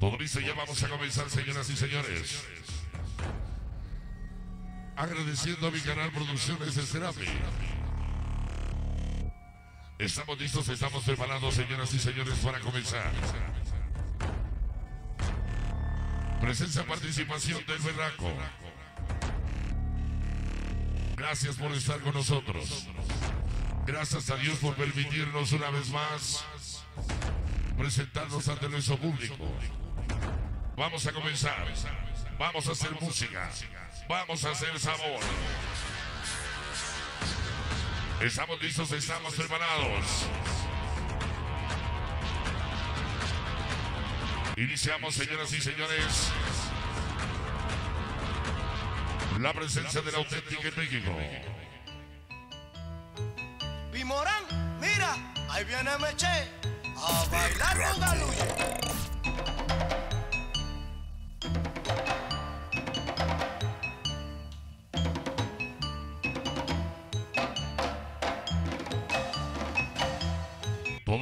Todo listo, ya vamos a comenzar, señoras y señores. Agradeciendo a mi canal Producciones de Serapi. Estamos listos, estamos preparados, señoras y señores, para comenzar. Presencia participación del Berraco. Gracias por estar con nosotros. Gracias a Dios por permitirnos una vez más presentarnos ante nuestro público. Vamos a comenzar. Vamos a hacer música. Vamos a hacer sabor. Estamos listos, estamos preparados. Iniciamos, señoras y señores, la presencia del auténtico en México. Pimorán, mira, ahí viene Meche a bailar bugalú.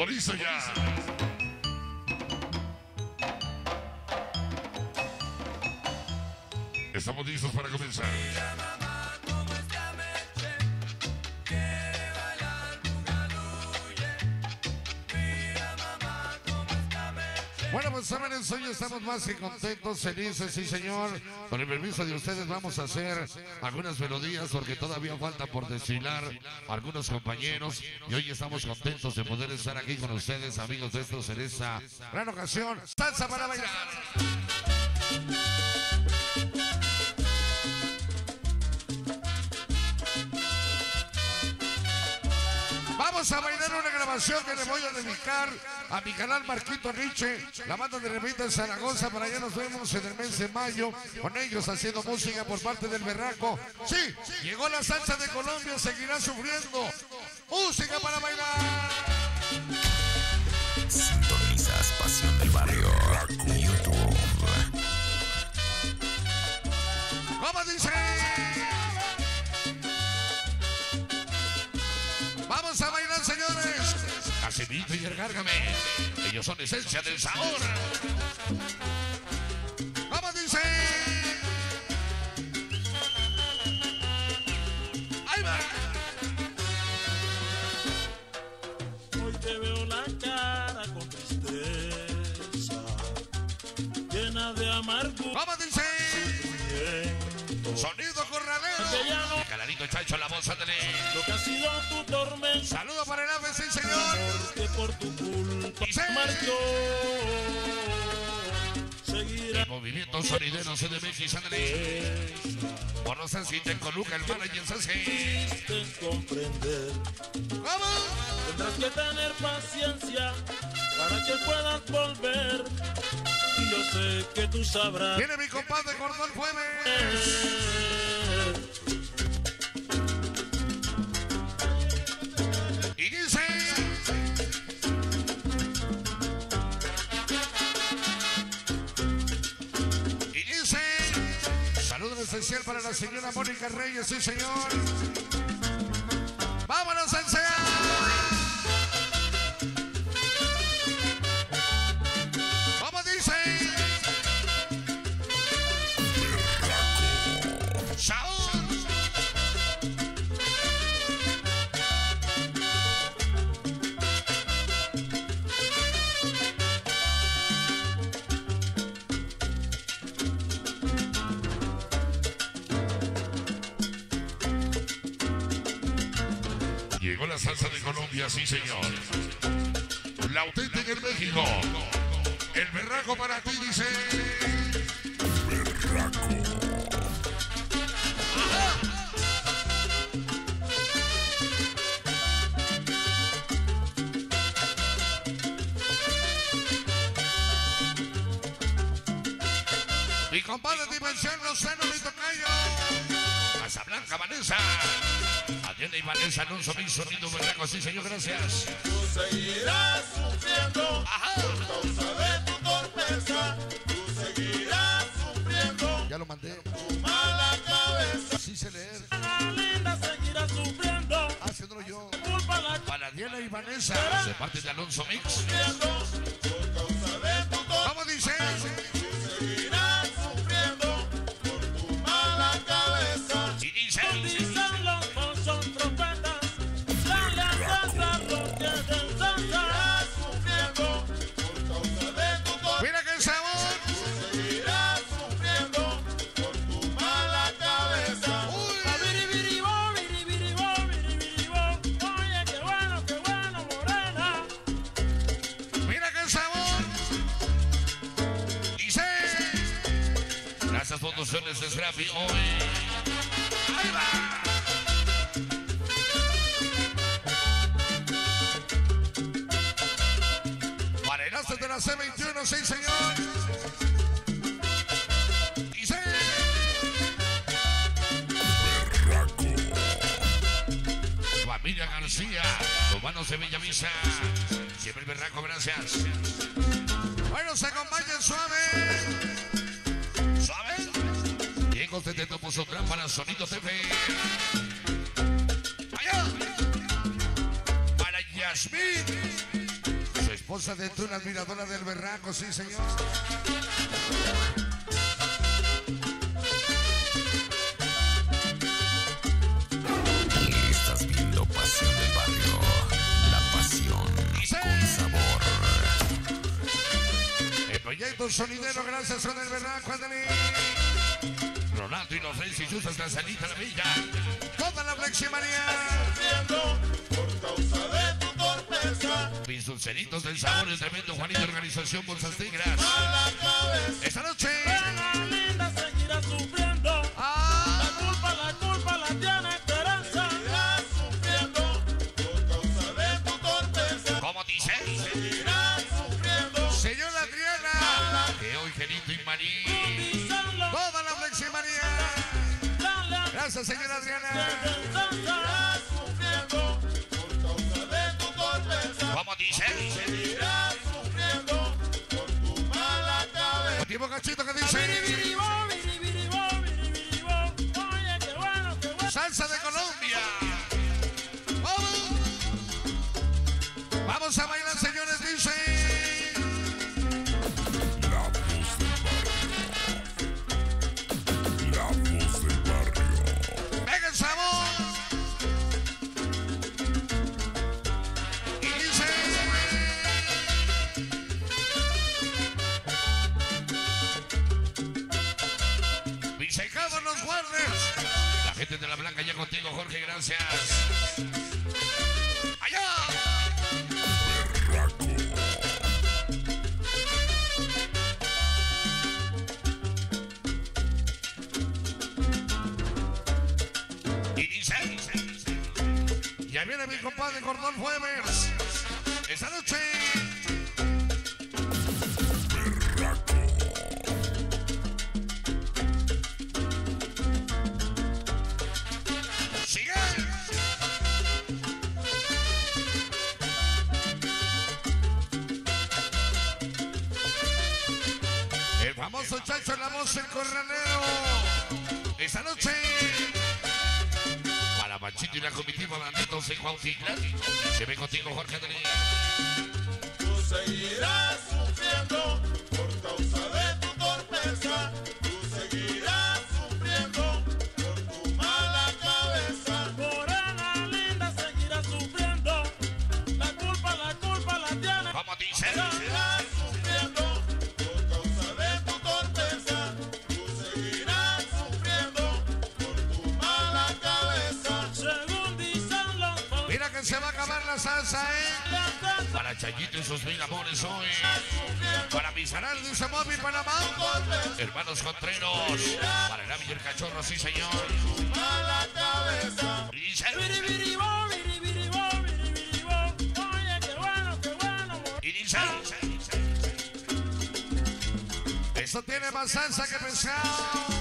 Listo ya. Estamos listos para comenzar. Bueno, pues saben, en sueño estamos más que contentos, felices, sí señor. Con el permiso de ustedes vamos a hacer algunas melodías porque todavía falta por desfilar algunos compañeros y hoy estamos contentos de poder estar aquí con ustedes, amigos de estos en esta gran ocasión. Salsa para bailar. Vamos a bailar grabación que le voy a dedicar a mi canal Marquito Riche, la banda de Revista en Zaragoza. Para allá nos vemos en el mes de mayo con ellos haciendo música por parte del Berraco. Sí, llegó la salsa de Colombia, seguirá sufriendo. Música para bailar. Sintonizas Pasión del Barrio. YouTube. ¿Cómo dice? Casimito y el Gárgame. Ellos son esencia del sabor. ¿Cómo dice? Ahí va. Hoy te veo la cara con tristeza, llena de amargura. ¿Cómo dice? Sonido corralero. Caladito Chacho, la voz, ándale. Lo que ha sido tu tormenta, Saludo para el ave, sí, señor. porque por tu culpa Sí. marchó. Seguirá El movimiento sonidero CDMX, ándale. Por no si te coluca el manager, en comprender. ¿Cómo? Tendrás que tener paciencia para que puedas volver. Y yo sé que tú sabrás. Viene mi compadre Cordón Jueves. Especial para la señora Mónica Reyes, sí señor. ¡Vámonos a La salsa de Colombia, sí señor. La auténtica en México. El berraco para ti, dice. Mi compadre Dimensión Rosano, mi tocayo. Casablanca, Vanessa. Atiende y Vanessa Alonso, mi sonido berraco, sí señor, gracias. Tú seguirás sufriendo Ajá. causa de tu torpeza. Tú seguirás sufriendo Ya lo mandé. tu mala cabeza. Sí sé leer. La linda seguirá sufriendo. Haciéndolo yo. Para Diana y Vanessa. De parte de Alonso Mix. sufriendo Scrappy hoy. Ahí va. De la C21, sí, señor. Y sí. Familia García, los manos de Villavisa. Siempre berraco, gracias. Diego te te puso para Sonido TV. Allá. Para Yasmín. Su esposa dentro una admiradora del berraco, sí, señor. Estás viendo Pasión del Barrio. La pasión con sabor. El proyecto sonidero, gracias con el berraco, ándale. Los Reyes y sus hasta Sanita la Villa. Toda la fleximanía. Por causa de tu torpeza, Mis dulceritos del sabor, el tremendo Juanito Organización Bolsas Negras. la. Esta noche. De tu torpeza. ¿Cómo dice? Último cachito que dice. Biribiribó, biribiribó, Visecados los guardes. La gente de la Blanca ya contigo, Jorge, gracias. Allá. Y dice. Ya viene mi compadre Gordón Jueves. Esta noche. Chacho en la voz, el corralero. Esta noche. Para Machito y la comitiva Bandito se Juan Tigran. Se ve contigo, Jorge Adrián. Tú seguirás sufriendo por causa de se va a acabar la salsa, ¿eh? Para Chayito y sus mil amores hoy. Para mi canal dice Móvil Panamá. Hermanos Contreros. Para el y el Cachorro, sí, señor. Dice. Y dice. Esto tiene más salsa que pescado.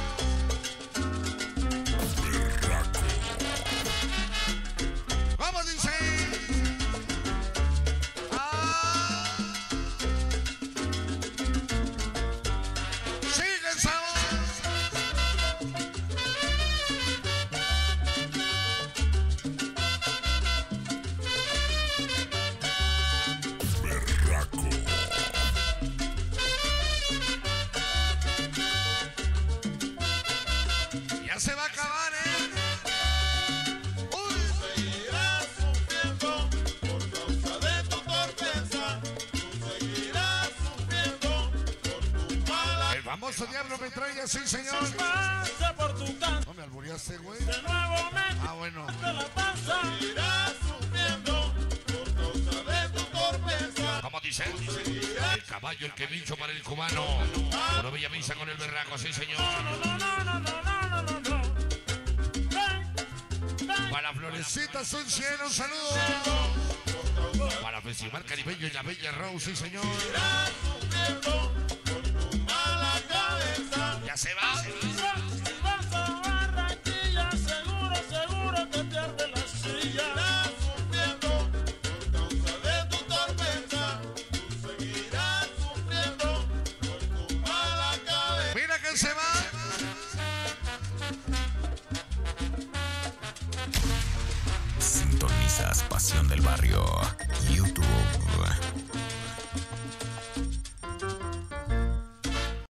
Famoso diablo me trae así, señor. No me albureaste, güey. de nuevo me Ah, bueno. ¿Cómo dice? El caballo, el que bicho para el cubano. Una bella misa con el berraco, sí, señor. Para Florecita son cielo, saludos. Para Festival Caribeño y la Bella Rose, sí, señor. Cabeza. Ya se va.